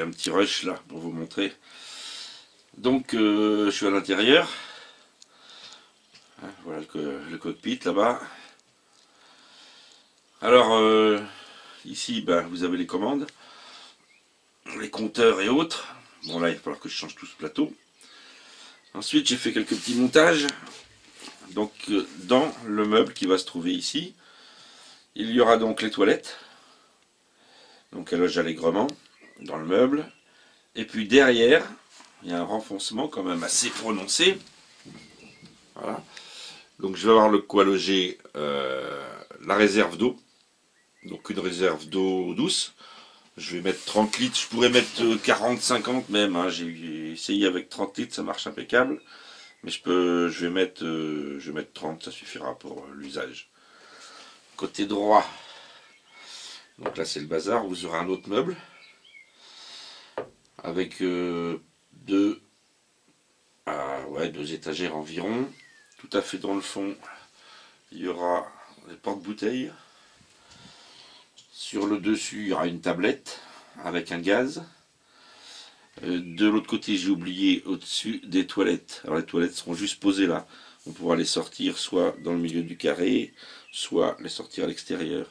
un petit rush là pour vous montrer. Donc euh, je suis à l'intérieur. Hein, voilà le, cockpit là-bas. Alors euh, ici ben, vous avez les commandes, les compteurs et autres. Bon là il va falloir que je change tout ce plateau. Ensuite j'ai fait quelques petits montages. Donc euh, dans le meuble qui va se trouver ici, il y aura donc les toilettes. Donc elle loge allègrement dans le meuble. Et puis derrière, il y a un renfoncement quand même assez prononcé. Voilà. Donc je vais avoir le quoi loger euh, la réserve d'eau. Donc une réserve d'eau douce. Je vais mettre 30 litres, je pourrais mettre 40, euh, 50 même. Hein. J'ai essayé avec 30 litres, ça marche impeccable. Mais je peux, je vais mettre, euh, je vais mettre 30, ça suffira pour l'usage. Côté droit, donc là c'est le bazar, vous aurez un autre meuble avec euh, deux, ah, ouais, deux étagères environ. Tout à fait dans le fond, il y aura des porte-bouteilles. Sur le dessus, il y aura une tablette avec un gaz. Euh, de l'autre côté, j'ai oublié au-dessus des toilettes. Alors les toilettes seront juste posées là. On pourra les sortir soit dans le milieu du carré, soit les sortir à l'extérieur.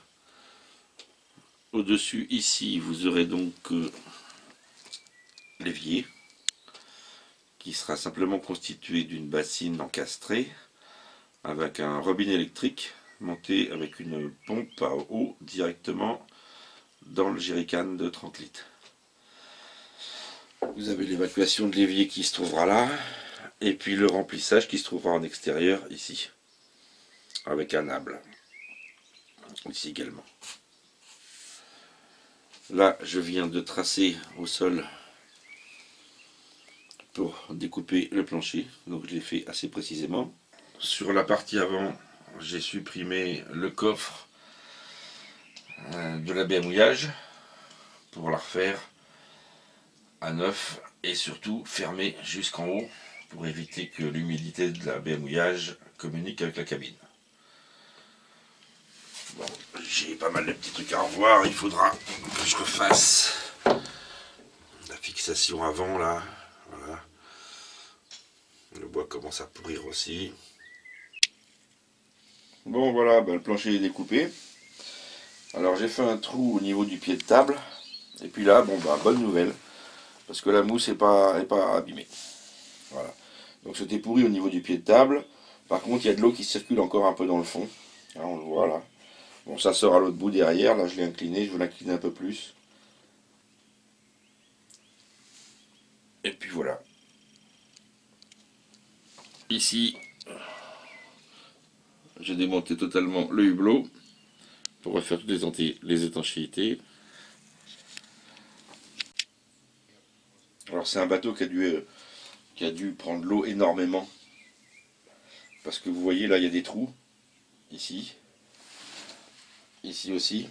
Au-dessus, ici, vous aurez donc euh, l'évier, qui sera simplement constitué d'une bassine encastrée, avec un robinet électrique monté avec une pompe à eau directement dans le jerrycan de 30 litres. Vous avez l'évacuation de l'évier qui se trouvera là, et puis le remplissage qui se trouvera en extérieur ici, avec un able, ici également. Là, je viens de tracer au sol découper le plancher. Donc je l'ai fait assez précisément. Sur la partie avant, j'ai supprimé le coffre euh, de la baie à mouillage pour la refaire à neuf et surtout fermer jusqu'en haut pour éviter que l'humidité de la baie à mouillage communique avec la cabine. Bon, j'ai pas mal de petits trucs à revoir. Il faudra que je refasse la fixation avant là. Le bois commence à pourrir aussi. Bon voilà, ben, le plancher est découpé. Alors j'ai fait un trou au niveau du pied de table. Et puis là, bon bah bonne nouvelle. Parce que la mousse n'est pas, est pas abîmée. Voilà. Donc c'était pourri au niveau du pied de table. Par contre, il y a de l'eau qui circule encore un peu dans le fond. on le voit là. Bon, ça sort à l'autre bout derrière. Là, je l'ai incliné. Je vais l'incliner un peu plus. Et puis voilà. Ici, j'ai démonté totalement le hublot pour refaire les, les étanchéités. Alors c'est un bateau qui a dû, euh, qui a dû prendre l'eau énormément. Parce que vous voyez là il y a des trous. Ici ici aussi.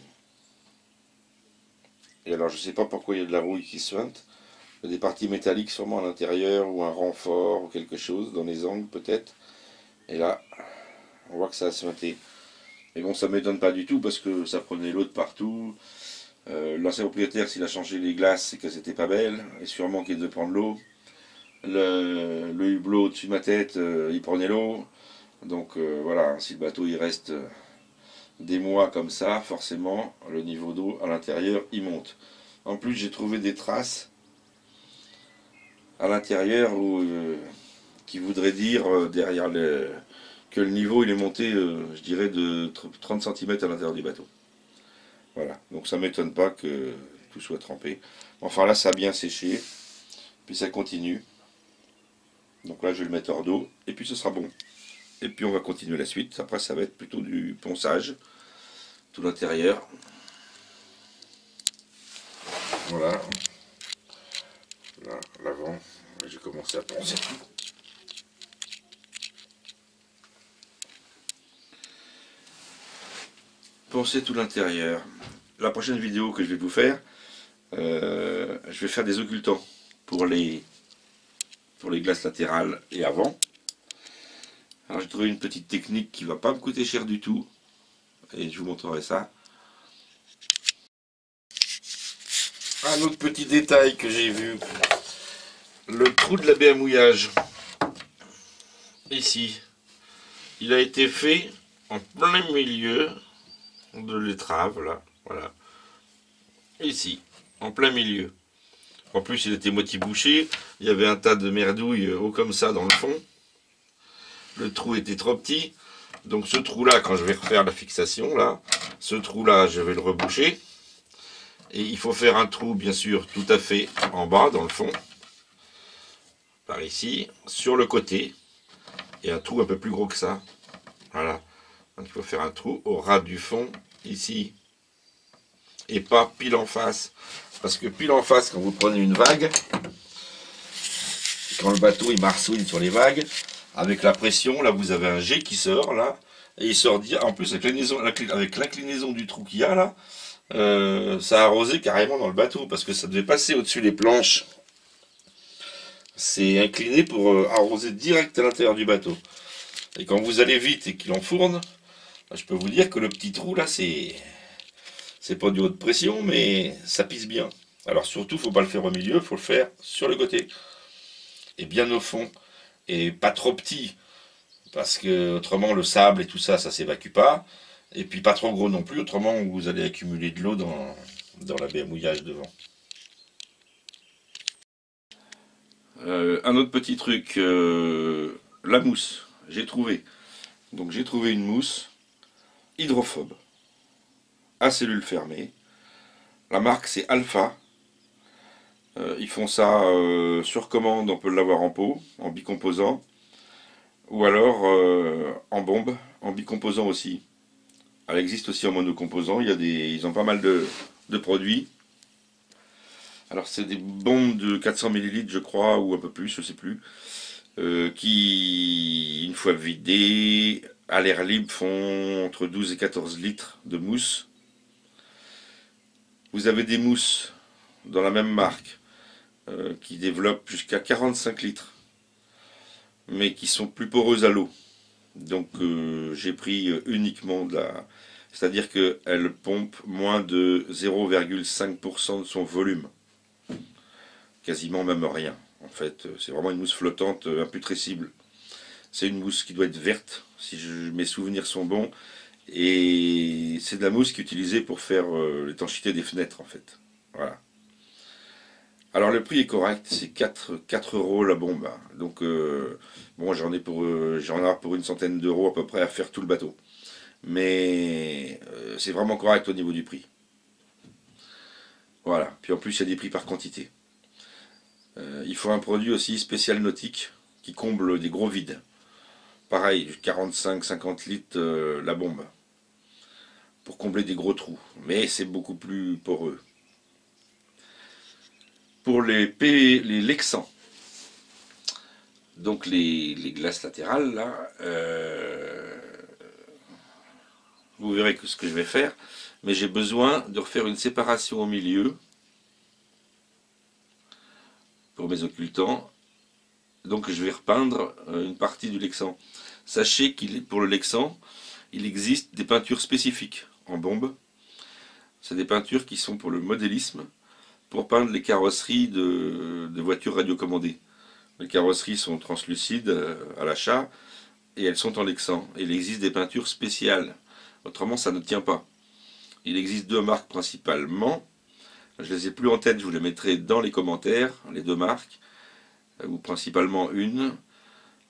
Et alors je sais pas pourquoi il y a de la rouille qui suinte. Des parties métalliques sûrement à l'intérieur ou un renfort ou quelque chose dans les angles peut-être. Et là, on voit que ça a suinté. Mais bon, ça m'étonne pas du tout parce que ça prenait l'eau de partout. Euh, l'ancien propriétaire, s'il a changé les glaces, c'est que c'était pas belle. Et sûrement qu'il devait prendre l'eau. Le, hublot au-dessus de ma tête, euh, il prenait l'eau. Donc euh, voilà, si le bateau il reste des mois comme ça, forcément, le niveau d'eau à l'intérieur, il monte. En plus, j'ai trouvé des traces à l'intérieur euh, qui voudraient dire euh, derrière le, que le niveau il est monté, euh, je dirais, de 30 cm à l'intérieur du bateau. Voilà, donc ça m'étonne pas que tout soit trempé. Enfin là, ça a bien séché, puis ça continue. Donc là, je vais le mettre hors d'eau, et puis ce sera bon. Et puis on va continuer la suite. Après ça va être plutôt du ponçage. Tout l'intérieur. Voilà. Là, l'avant. J'ai commencé à poncer Poncer tout l'intérieur. La prochaine vidéo que je vais vous faire, euh, je vais faire des occultants pour les, pour les glaces latérales et avant. Alors j'ai trouvé une petite technique qui va pas me coûter cher du tout. Et je vous montrerai ça. Un autre petit détail que j'ai vu. Le trou de la baie à mouillage. Ici. Il a été fait en plein milieu de l'étrave, là. Voilà. Ici. En plein milieu. En plus, il était moitié bouché. Il y avait un tas de merdouilles haut comme ça dans le fond. Le trou était trop petit. Donc ce trou-là, quand je vais refaire la fixation, là, ce trou-là, je vais le reboucher. Et il faut faire un trou, bien sûr, tout à fait en bas, dans le fond. Par ici, sur le côté. Et un trou un peu plus gros que ça. Voilà. Donc il faut faire un trou au ras du fond, ici. Et pas pile en face. Parce que pile en face, quand vous prenez une vague, quand le bateau il marsouine sur les vagues, avec la pression, là vous avez un jet qui sort, là, et il sort, en plus avec l'inclinaison du trou qu'il y a là, euh, ça a arrosé carrément dans le bateau, parce que ça devait passer au-dessus des planches. C'est incliné pour euh, arroser direct à l'intérieur du bateau. Et quand vous allez vite et qu'il enfourne, je peux vous dire que le petit trou là, c'est c'est pas du haut de pression, mais ça pisse bien. Alors surtout, faut pas le faire au milieu, faut le faire sur le côté. Et bien au fond et pas trop petit, parce que autrement le sable et tout ça, ça s'évacue pas. Et puis pas trop gros non plus, autrement vous allez accumuler de l'eau dans, dans la baie mouillage devant. Euh, un autre petit truc, euh, la mousse, j'ai trouvé. Donc j'ai trouvé une mousse hydrophobe, à cellules fermées. La marque c'est Alpha. Euh, ils font ça sur commande, on peut l'avoir en pot, en bicomposant, ou alors en bombe, en bicomposant aussi. Elle existe aussi en monocomposant, il y a des, ils ont pas mal de, produits. Alors c'est des bombes de 400 ml je crois, ou un peu plus, je sais plus, qui, une fois vidées, à l'air libre, font entre 12 et 14 litres de mousse. Vous avez des mousses dans la même marque euh, qui développent jusqu'à 45 litres, mais qui sont plus poreuses à l'eau. Donc euh, j'ai pris euh, uniquement de la... C'est-à-dire qu'elle pompe moins de 0,5% de son volume. Quasiment même rien. En fait, c'est vraiment une mousse flottante imputrescible. C'est une mousse qui doit être verte, si mes souvenirs sont bons. Et c'est de la mousse qui est utilisée pour faire l'étanchéité des fenêtres, en fait. Voilà. Alors le prix est correct, c'est 4, 4 euros la bombe. Donc euh, bon j'en ai pour euh, ai pour une centaine d'euros à peu près à faire tout le bateau. Mais euh, c'est vraiment correct au niveau du prix. Voilà. Puis en plus il y a des prix par quantité. Il faut un produit aussi spécial nautique qui comble des gros vides. Pareil, 45-50 litres la bombe. Pour combler des gros trous. Mais c'est beaucoup plus poreux pour les, les Lexans. Donc les, glaces latérales, là, euh, vous verrez ce que je vais faire, mais j'ai besoin de refaire une séparation au milieu pour mes occultants. Donc je vais repeindre euh, une partie du Lexan. Sachez qu'il pour le Lexan, il existe des peintures spécifiques en bombe. C'est des peintures qui sont pour le modélisme pour peindre les carrosseries de, voitures radiocommandées. Les carrosseries sont translucides euh, à l'achat et elles sont en lexan. Il existe des peintures spéciales. Autrement, ça ne tient pas. Il existe deux marques principalement. Je les ai plus en tête, je vous les mettrai dans les commentaires, les deux marques, euh, ou principalement une.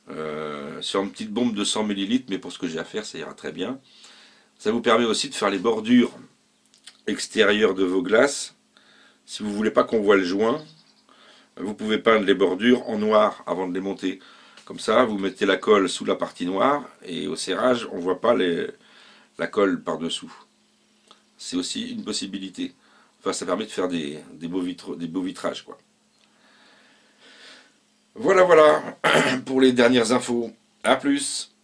Euh, sur une petite bombe de 100 ml, mais pour ce que j'ai à faire, ça ira très bien. Ça vous permet aussi de faire les bordures extérieures de vos glaces si vous ne voulez pas qu'on voit le joint, vous pouvez peindre les bordures en noir avant de les monter. Comme ça, vous mettez la colle sous la partie noire et au serrage, on ne voit pas la colle par-dessous. C'est aussi une possibilité. Ça permet de faire des, beaux, des beaux vitrages. Quoi. Voilà, voilà, pour les dernières infos. A plus